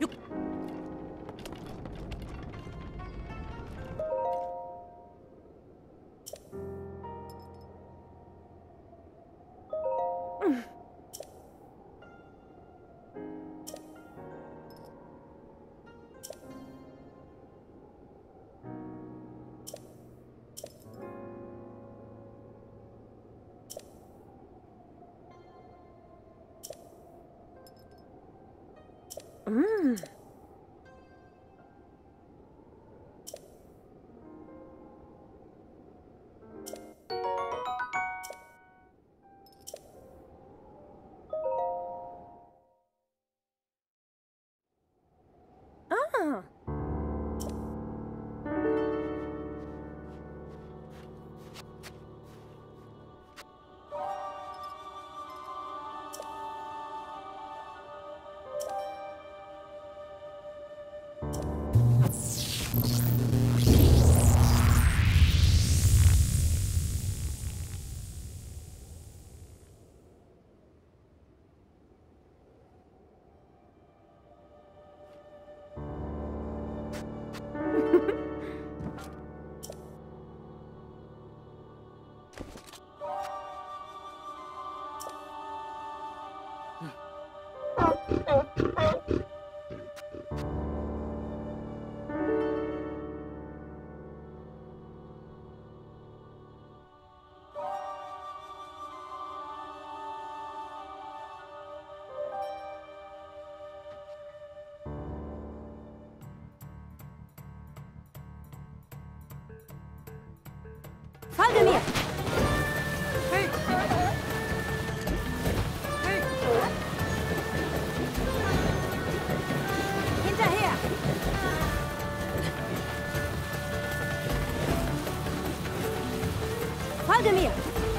Mm. Hmm. Folge mir! Hinterher! Folge mir!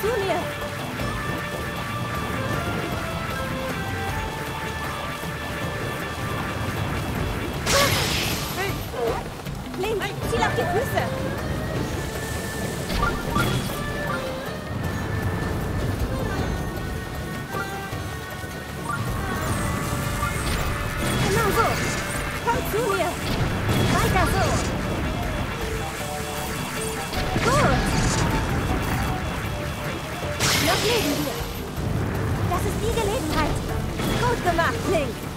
Zu mir! Ziel auf die Füße! Genau so! Komm zu mir! Weiter so! Noch leben wir! Das ist die Gelegenheit! Gut gemacht, Link!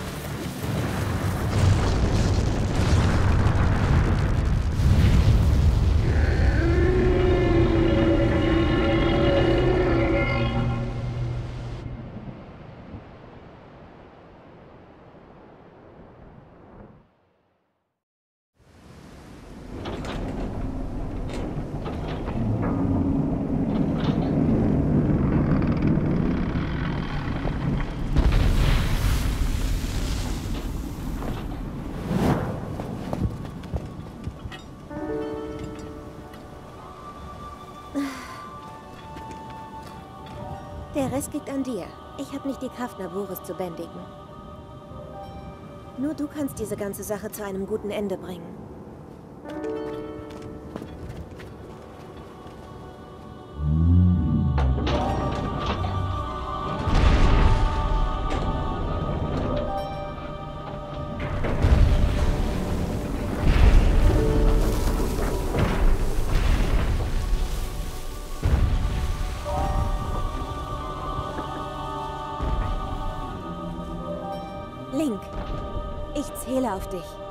Der Rest liegt an dir. Ich habe nicht die Kraft, Naboris zu bändigen. Nur du kannst diese ganze Sache zu einem guten Ende bringen. Link, ich zähle auf dich.